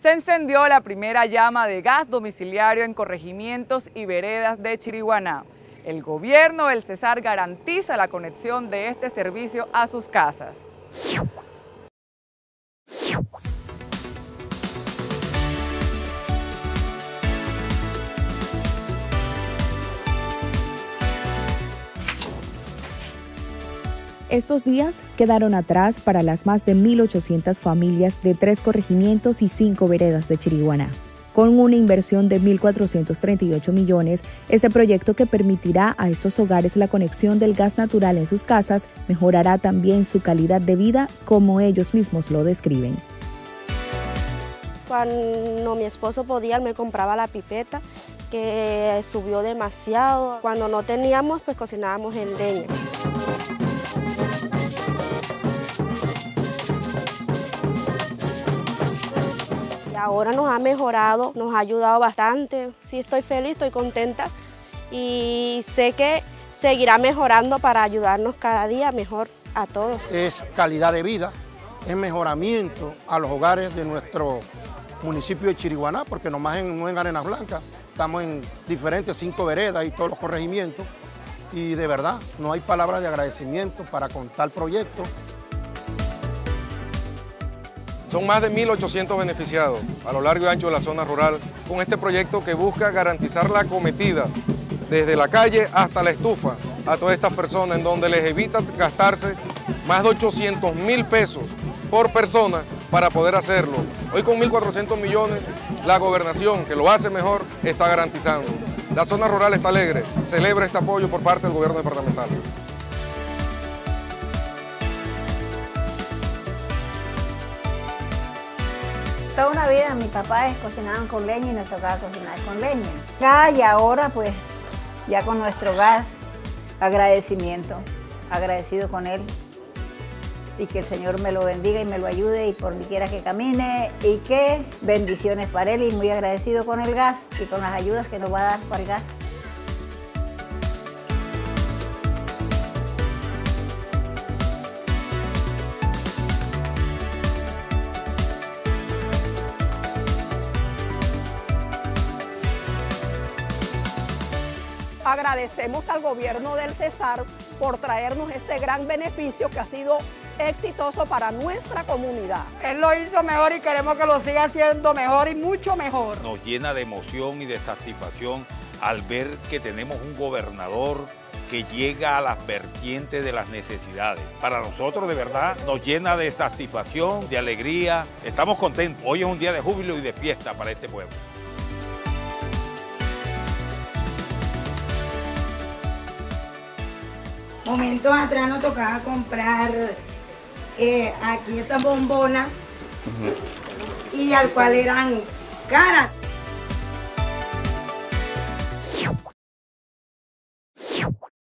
Se encendió la primera llama de gas domiciliario en corregimientos y veredas de Chiriguaná. El gobierno del Cesar garantiza la conexión de este servicio a sus casas. Estos días quedaron atrás para las más de 1.800 familias de tres corregimientos y cinco veredas de Chiriguaná. Con una inversión de 1.438 millones, este proyecto que permitirá a estos hogares la conexión del gas natural en sus casas mejorará también su calidad de vida como ellos mismos lo describen. Cuando mi esposo podía, me compraba la pipeta, que subió demasiado. Cuando no teníamos, pues cocinábamos en leña. Ahora nos ha mejorado, nos ha ayudado bastante. Sí, estoy feliz, estoy contenta y sé que seguirá mejorando para ayudarnos cada día mejor a todos. Es calidad de vida, es mejoramiento a los hogares de nuestro municipio de Chiriguaná, porque nomás en, no en Arenas Blancas, estamos en diferentes cinco veredas y todos los corregimientos. Y de verdad, no hay palabras de agradecimiento para con tal proyecto. Son más de 1.800 beneficiados a lo largo y ancho de la zona rural con este proyecto que busca garantizar la acometida desde la calle hasta la estufa a todas estas personas en donde les evita gastarse más de 800 mil pesos por persona para poder hacerlo. Hoy con 1.400 millones la gobernación, que lo hace mejor, está garantizando. La zona rural está alegre, celebra este apoyo por parte del gobierno departamental. Toda una vida mi papá cocinaban con leña y nos tocaba cocinar con leña. Ya y ahora pues ya con nuestro gas, agradecimiento, agradecido con él y que el Señor me lo bendiga y me lo ayude y por donde quiera que camine y que bendiciones para él y muy agradecido con el gas y con las ayudas que nos va a dar para el gas. Agradecemos al gobierno del Cesar por traernos este gran beneficio que ha sido exitoso para nuestra comunidad. Él lo hizo mejor y queremos que lo siga haciendo mejor y mucho mejor. Nos llena de emoción y de satisfacción al ver que tenemos un gobernador que llega a las vertientes de las necesidades. Para nosotros de verdad nos llena de satisfacción, de alegría. Estamos contentos. Hoy es un día de júbilo y de fiesta para este pueblo. Momentos atrás nos tocaba comprar eh, aquí esta bombona y al cual eran caras.